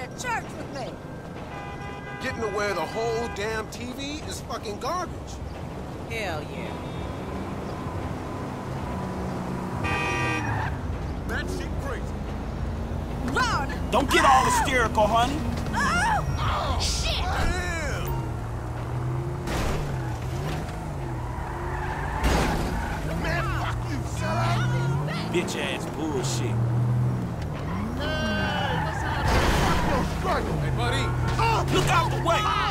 coming to church with me. Getting to wear the whole damn TV is fucking garbage. Hell yeah. That shit crazy. Run! Don't get all hysterical, honey. Oh! Shit! Man, fuck you, son! Bitch ass bullshit. Look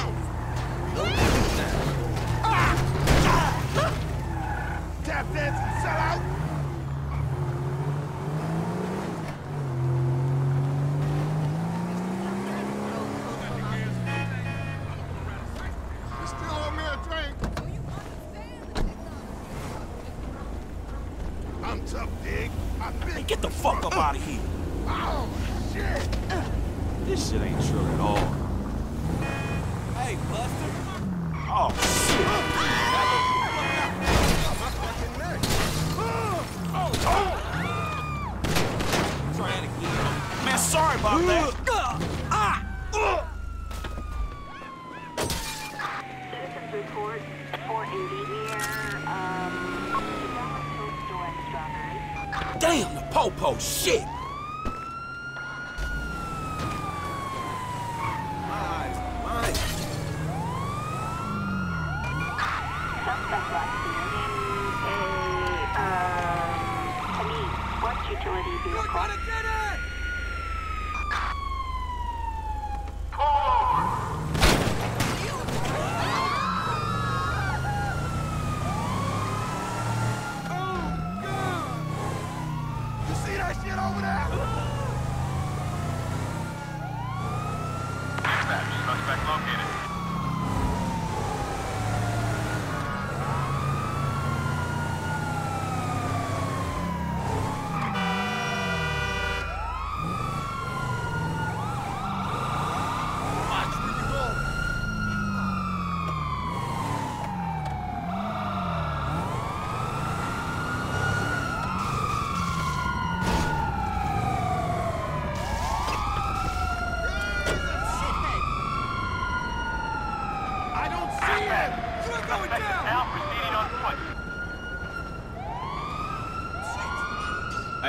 Popo, shit. Lies, lies. Suspect last seen in a, um, to me, what utility vehicle? You see that shit over there? Suspect located. Watch where you go. I don't see it! You're going Suspect is down! now proceeding on foot. Hey,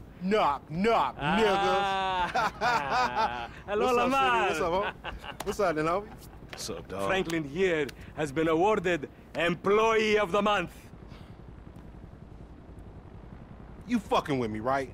Knock, knock, Ah. Hello, What's up, Lamar. City? What's up, homie? What's up, then, homie? What's up, dog? Franklin here has been awarded Employee of the Month. You fucking with me, right?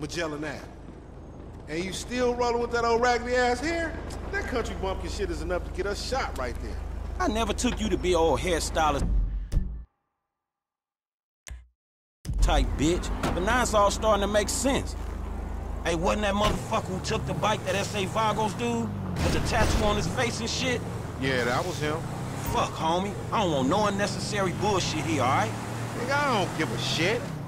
Magellan Ave. And you still rolling with that old raggedy ass hair? That country bumpkin shit is enough to get us shot right there. I never took you to be old hairstylist type bitch, but now it's all starting to make sense. Hey, wasn't that motherfucker who took the bike that S.A. Vagos dude? With the tattoo on his face and shit? Yeah, that was him. Fuck, homie. I don't want no unnecessary bullshit here, alright? Nigga, I don't give a shit.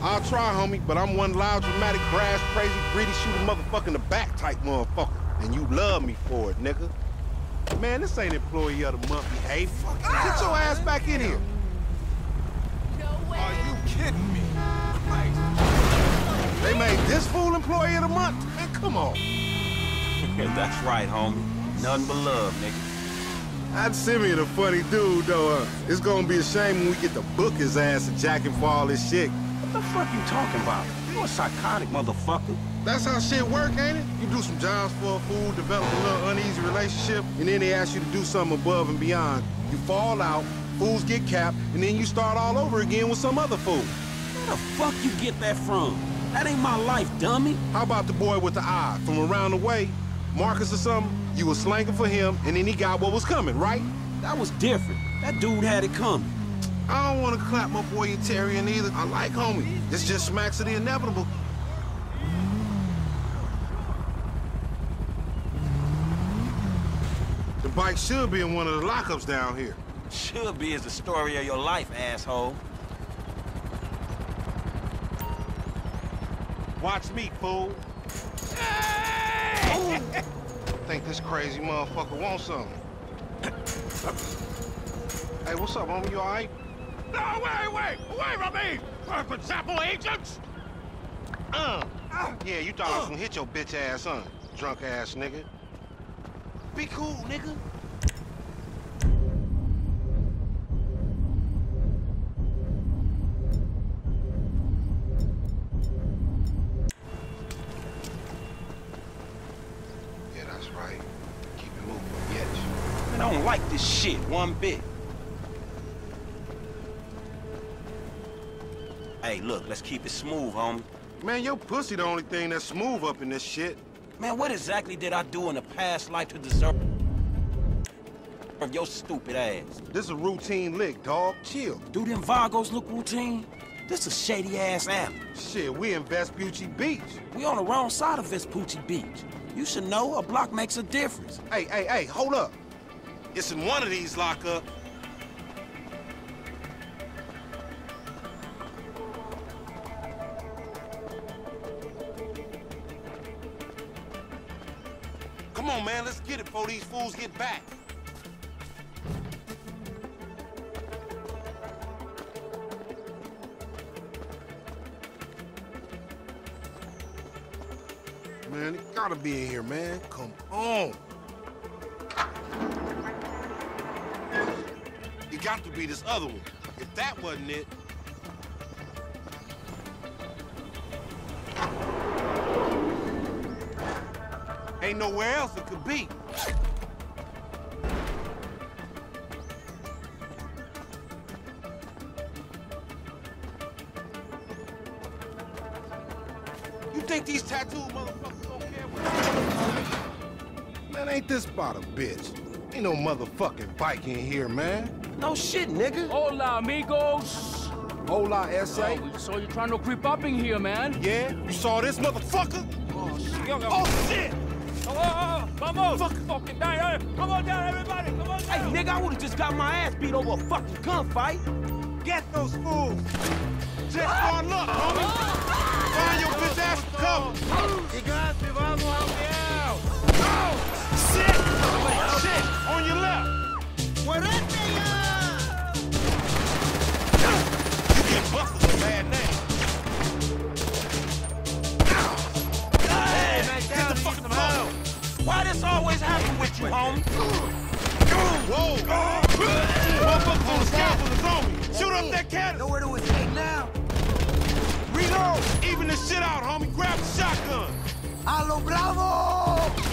I'll try, homie, but I'm one loud, dramatic, brass, crazy, greedy, shoot a motherfucker in the back type motherfucker. And you love me for it, nigga. Man, this ain't employee of the month behavior. Get your ass back in here. No way. Are you kidding me? They made this fool employee of the month? Man, come on. That's right, homie. Nothing but love, nigga. That Simeon a funny dude, though. Uh, it's gonna be a shame when we get to book his ass and jack him for all this shit. What the fuck you talking about? You a psychotic motherfucker. That's how shit work, ain't it? You do some jobs for a fool, develop a little uneasy relationship, and then they ask you to do something above and beyond. You fall out, fools get capped, and then you start all over again with some other fool. Where the fuck you get that from? That ain't my life, dummy. How about the boy with the eye from around the way? Marcus or something? You was slanking for him, and then he got what was coming, right? That was different. That dude had it coming. I don't want to clap my boy Etarian either. I like homie. This just smacks of the inevitable. The bike should be in one of the lockups down here. Should be is the story of your life, asshole. Watch me, fool. Think this crazy motherfucker wants something. hey, what's up, homie? You all right? No, wait, wait! Away from me! Purple Zapple agents! Uh. Yeah, you thought I was gonna hit your bitch ass, huh? Drunk ass nigga. Be cool, nigga. Yeah, that's right. Keep it moving, bitch. Man, I don't like this shit one bit. Hey, look, let's keep it smooth, homie. Man, your pussy the only thing that's smooth up in this shit. Man, what exactly did I do in a past life to deserve your stupid ass? This is a routine lick, dog. Chill. Do them Vagos look routine? This a shady-ass alley. Shit, we in Vespucci Beach. We on the wrong side of Vespucci Beach. You should know a block makes a difference. Hey, hey, hey, hold up. It's in one of these lockup. These fools get back. Man, it gotta be in here, man. Come on. It got to be this other one. If that wasn't it, ain't nowhere else it could be. You think these tattooed motherfuckers don't care what Man, ain't this about a bitch? Ain't no motherfucking bike in here, man. No shit, nigga. Hola, amigos. Hola, S.A. Oh, we saw you trying to creep up in here, man. Yeah? You saw this motherfucker? Oh, shit. Oh, shit! Oh, oh, oh, come on. Fuck. Fucking down. Hey, eh? Come on down, everybody. Come on Hey, nigga, I would've just got my ass beat over a fucking gunfight. Get those fools! Just ah! for luck, homie! Ah! Find your bitch ass and cover! Gigante, vamos a out! Oh, shit! Shit! On your left! You happen with you, homie? Whoa! Motherfuckers on the scaffold is on me! Shoot up that cannon! Know where to escape now? Reload! Even the shit out, homie. Grab the shotgun. A lo bravo!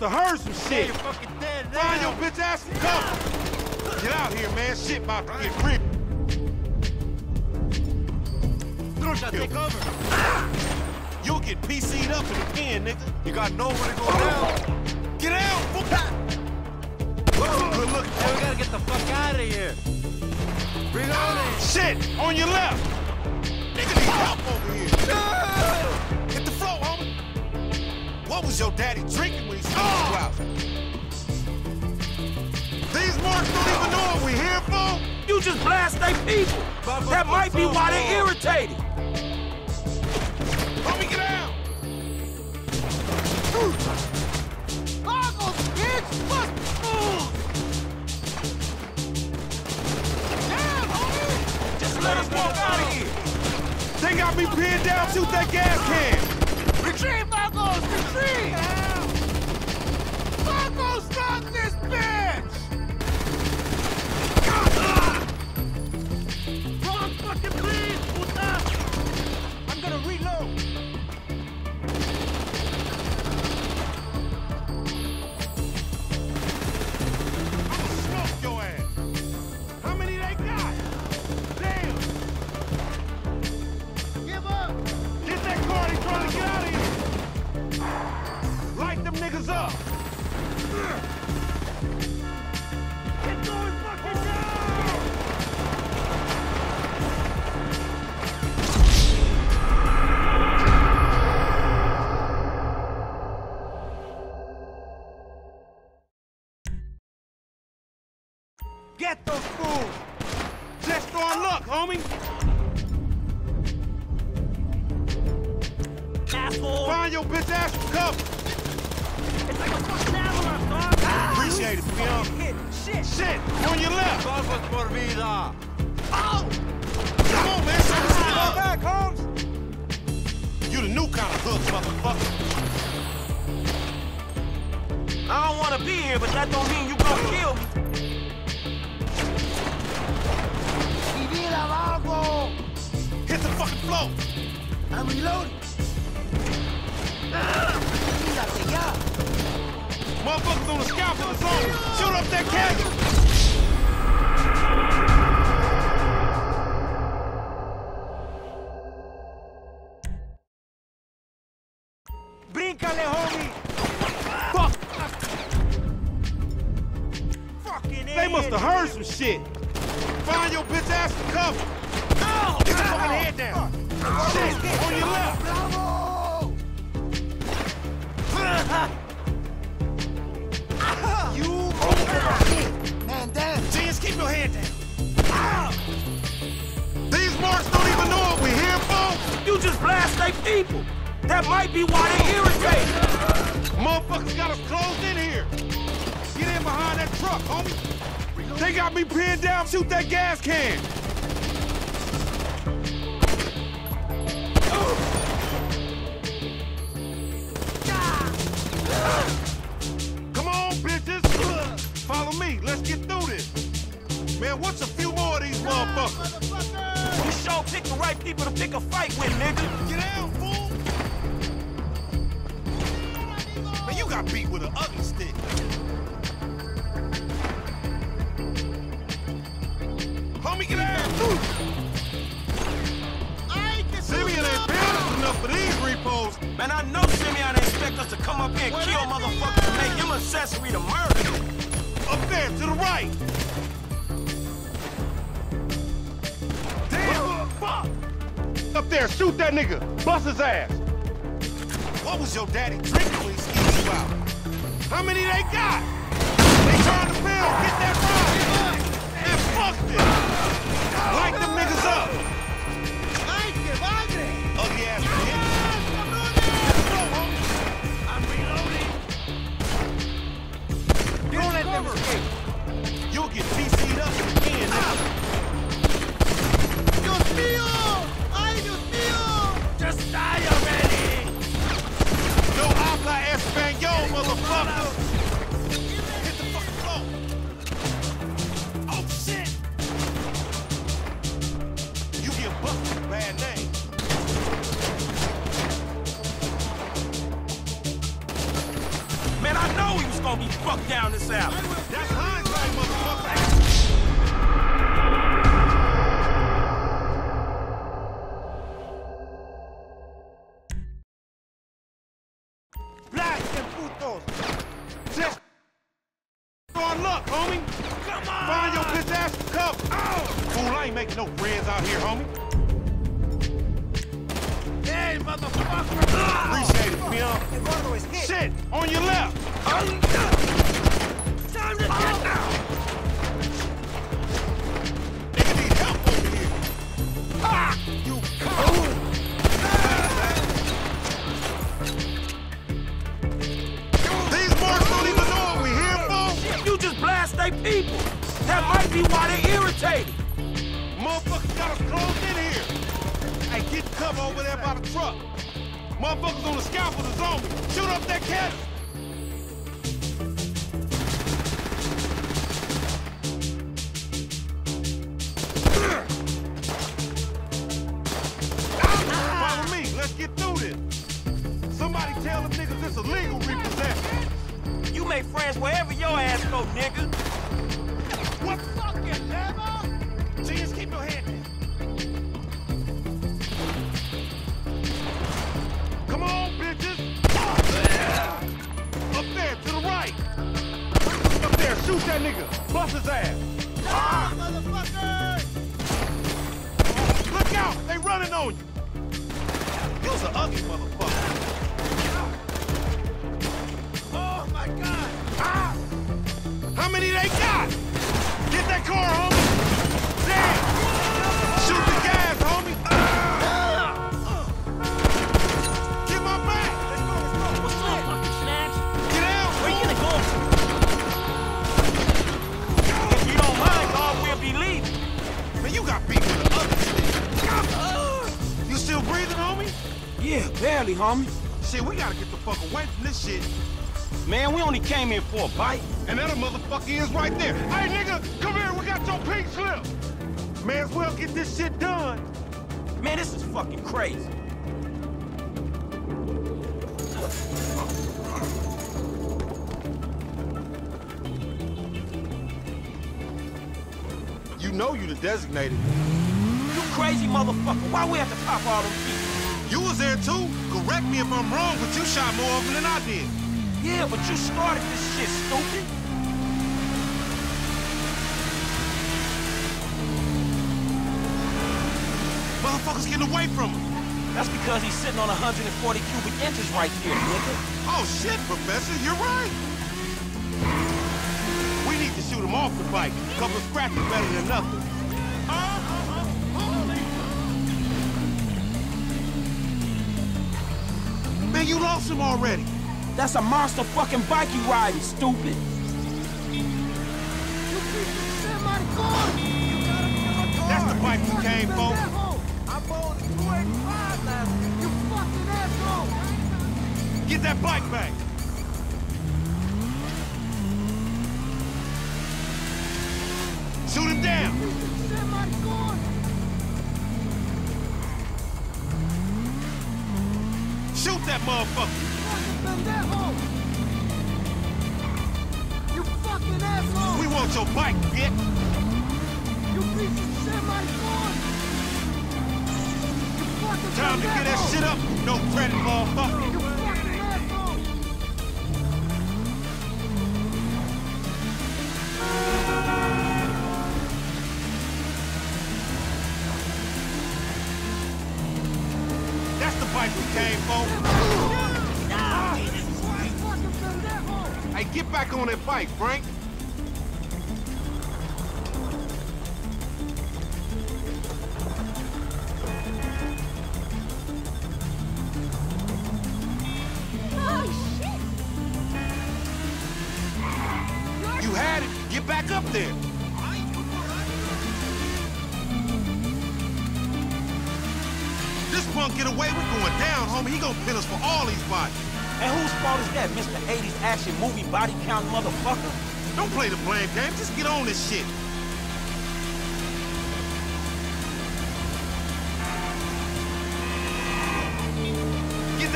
Must have heard some shit. You're fucking dead Find now. your bitch ass some cover. Get out here, man. Shit about to get creepy. Trusha, take. You'll get PC'd up in the pen, nigga. You got nowhere to go now. Get out! fool. Good look. Hey, we gotta get the fuck out of here. Reloading. Shit! On your left! Nigga need help over here. Hit the floor, homie. What was your daddy drinking when he smoked you out? These marks don't even know what we here for. You just blast they people. That might be why they're irritated. Homie, get out! Vamos, bitch! Fuck! Damn, homie! Just let us walk out of here. They got me pinned down. Shoot that gas can. Retreat, Vamos! Retreat! Fucking please, Mírate ya! Motherfuckers on the scalpel is on. Shoot up that cannon. Closed in here. Get in behind that truck, homie. They got me pinned down. Shoot that gas can. Come on, bitches. Follow me. Let's get through this. Man, what's a few more of these motherfuckers? You sure pick the right people to pick a fight with, nigga. Get down, got beat with an ugly stick. Homie, get down! Simeon ain't paying enough for these repos. Man, I know Simeon ain't expect us to come up here and kill motherfuckers and make him accessory to murder. Up there, to the right. Damn! Fuck! Up there, shoot that nigga. Bust his ass. What was your daddy drinking when he skied you out? How many they got? They trying to build. Get that ride. And fuck this. Light them niggas up. ¡Ay, qué madre! Ugly ass bitch. Let's go, homie. I'm reloading. Don't let them escape. You'll get PC'd up again, nigga. Ah. ¡Dios mío! ¡Ay, Dios mío! Just Die already! Español, motherfucker! Hit the! Oh, shit! You get. Man, I know he was gonna be fucked down this alley. Fool, I ain't making no friends out here, homie. Hey, motherfucker! Appreciate it, Pimp. Eduardo is hit! Shit, on your left! Time to get down! Nigga need help over here. Ah! You cold! These marks don't even know what we here for. You just blast they people. That might be why they're irritated. Motherfuckers closed in here. Hey, get cover over there by the truck. Motherfuckers on the scaffold is on me. Shoot up that cat. Follow me. Let's get through this. Somebody tell them niggas illegal repossession. You make friends wherever your ass go, nigga. What fucking never? Cheese, keep your head down. Shoot that nigga. Bust his ass. Ah! Motherfucker! Look out, they running on you. You's an ugly motherfucker. Oh my god! Ah! How many they got? Get that car, homie. Barely, homie. Shit, we gotta get the fuck away from this shit. Man, we only came in for a bite. And that a motherfucker is right there. Hey, nigga, come here. We got your pink slip. May as well get this shit done. Man, this is fucking crazy. You know you the designated. You crazy motherfucker. Why we have to pop all them? You was there too. Correct me if I'm wrong, but you shot more of them than I did. Yeah, but you started this shit, stupid. Motherfuckers getting away from him. That's because he's sitting on 140 cubic inches right here, nigga. Oh shit, Professor, you're right. We need to shoot him off the bike. Couple scratches better than nothing. You lost him already. That's a monster fucking bike you riding, stupid. That's the bike we came for. I'm on 285 now! You fucking asshole! Get that bike back. Shoot him down. That motherfucker. You fucking asshole! We want your bike, bitch. You piece of shit, my! You fucking Time to get that shit up. No credit, motherfucker. Bike, Frank.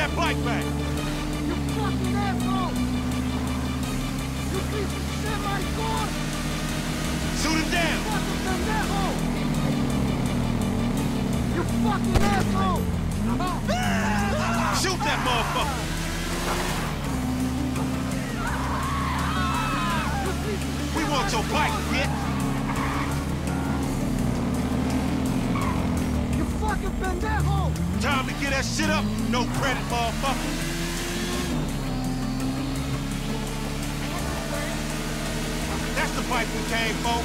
That bike back. You fucking asshole! You piece of shit, my God! Shoot him down. Fucking pendejo! You fucking asshole! Shoot that motherfucker. We want your bike, bitch. Time to get that shit up. No credit, motherfucker. That's the bike we came for.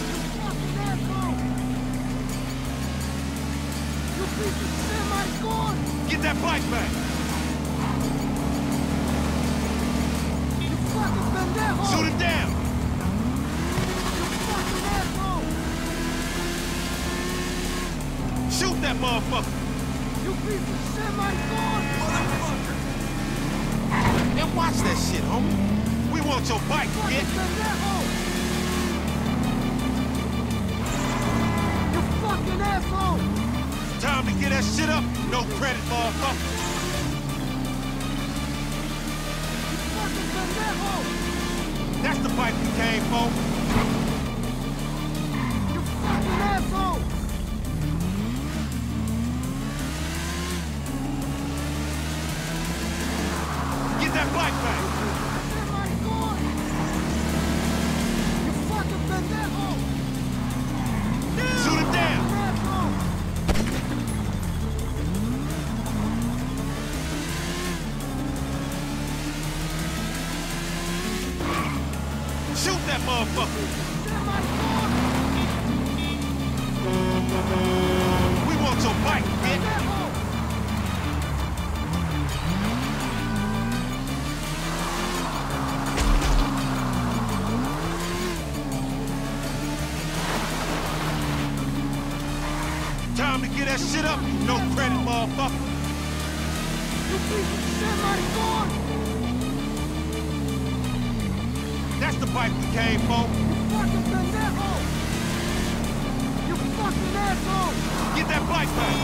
You piece of God! Get that bike back. You fucking pendejo! Shoot him down. You fucking asshole! Shoot that motherfucker. You piece of shit, my God! And watch that shit, homie. We want your bike, Fucking bitch. You fucking asshole! Time to get that shit up. No credit, motherfucker. You fucking pendejo! That's the bike we came for. You fucking asshole! We want bike. Time to get that shit up. No credit, motherfucker. That's the bike we came for. You fucking pendejo! You fucking asshole! Get that bike back.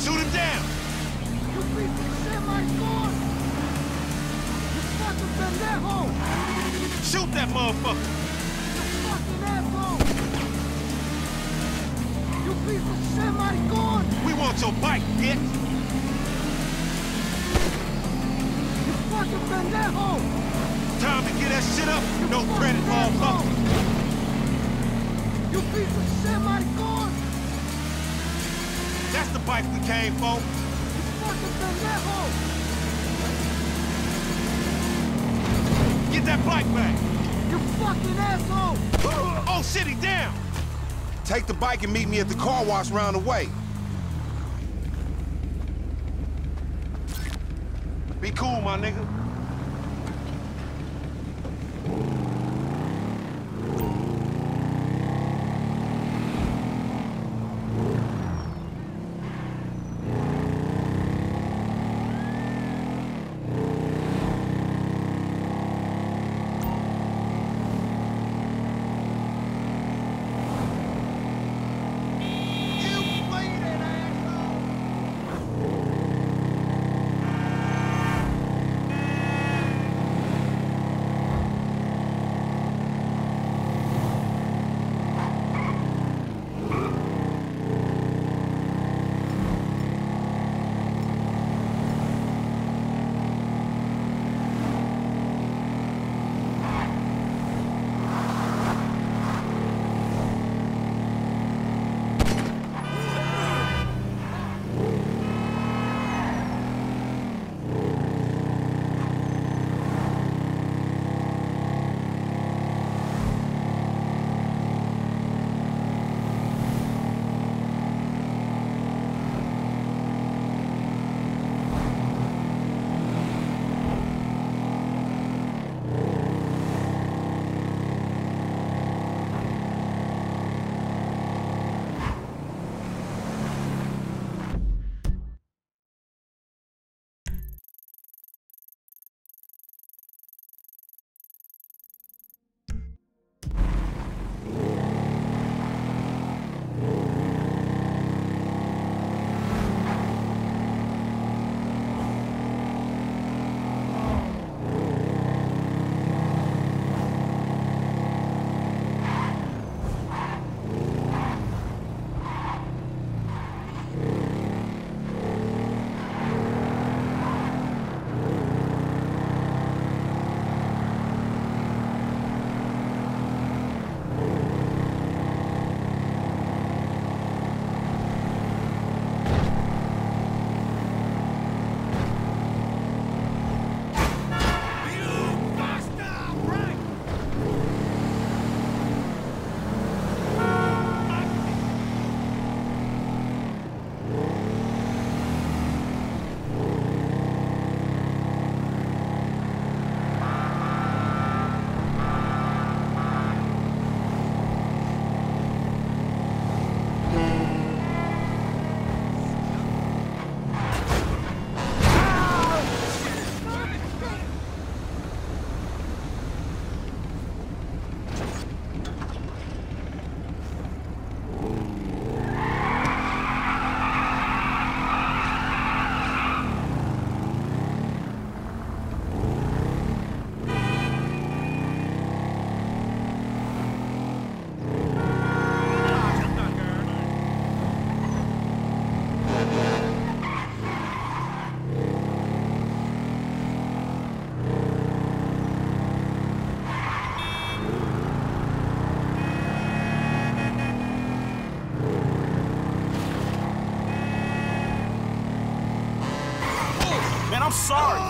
Shoot him down. You piece of shit, my God! You fucking pendejo! Shoot that motherfucker. You fucking asshole! You piece of shit, my God! We want your bike, bitch. Pendejo! Time to get that shit up. No fucking credit, motherfucker. You piece of shit! That's the bike we came for. You fucking pendejo! Get that bike back. You fucking asshole! Oh, shit, he down. Take the bike and meet me at the car wash round the way. Be cool, my nigga. Sorry,